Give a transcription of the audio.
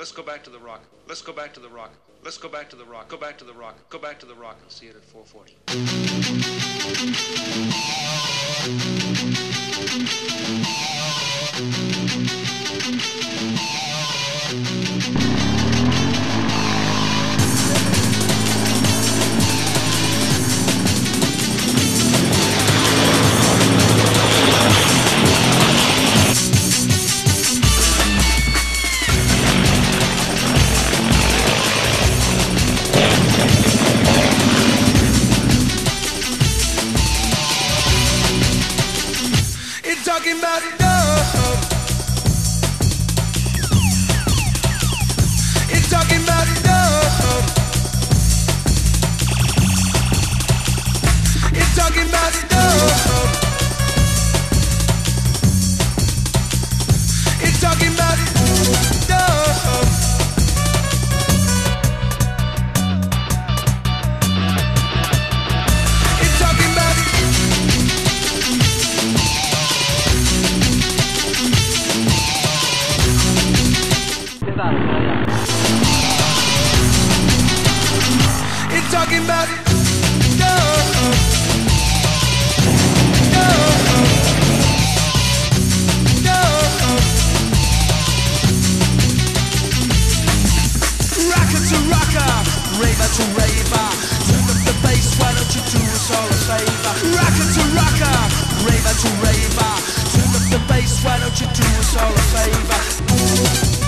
Let's go back to the rock. Let's go back to the rock. Let's go back to the rock. Go back to the rock. Go back to the rock and see it at 440. Talking about love. It's talking about love. It's Raver to raver. Up the bass, why don't you do us all a favor? Rocker to rocker, raver to raver. Up the bass, why don't you do us all a favor?